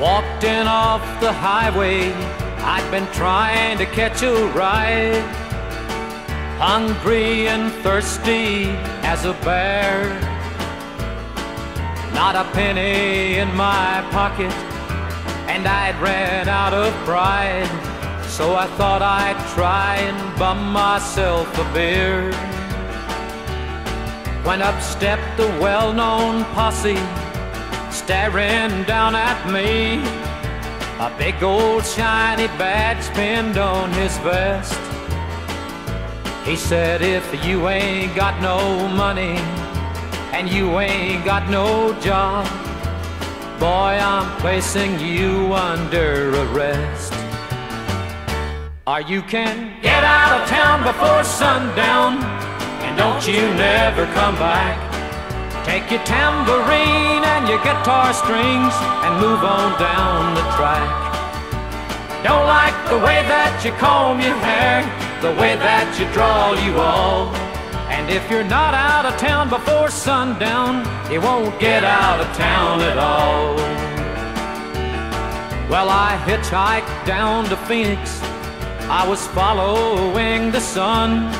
walked in off the highway. I'd been trying to catch a ride. Hungry and thirsty as a bear. Not a penny in my pocket, and I'd ran out of pride. So I thought I'd try and bum myself a beer. When up stepped the well known posse, staring down at me. A big old shiny badge pinned on his vest. He said, If you ain't got no money and you ain't got no job, boy, I'm placing you under arrest. Or you can get out of town before sundown, and don't you never come back. Take your tambourine guitar strings and move on down the track. Don't like the way that you comb your hair, the way that you draw you all. And if you're not out of town before sundown, you won't get out of town at all. Well, I hitchhiked down to Phoenix I was following the sun.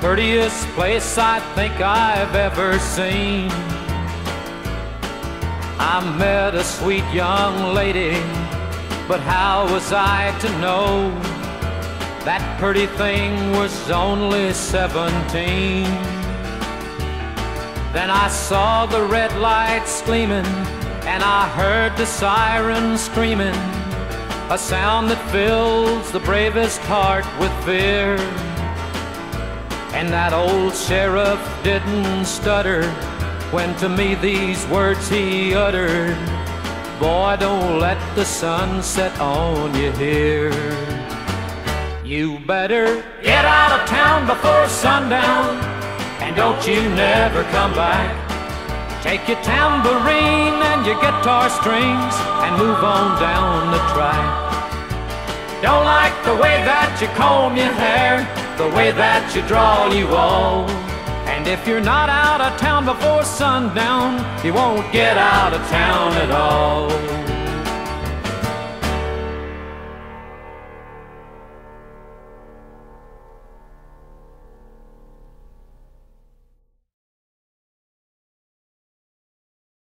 Prettiest place I think I've ever seen. I met a sweet young lady, but how was I to know that pretty thing was only 17? Then I saw the red lights gleaming, and I heard the sirens screaming a sound that fills the bravest heart with fear. And that old sheriff didn't stutter when to me these words he uttered. Boy, don't let the sun set on you here. You better get out of town before sundown, and don't you never come back. Take your tambourine and your guitar strings and move on down the track. Don't like the way that you comb your hair, the way that you draw you all. And if you're not out of town before sundown, you won't get out of town at all.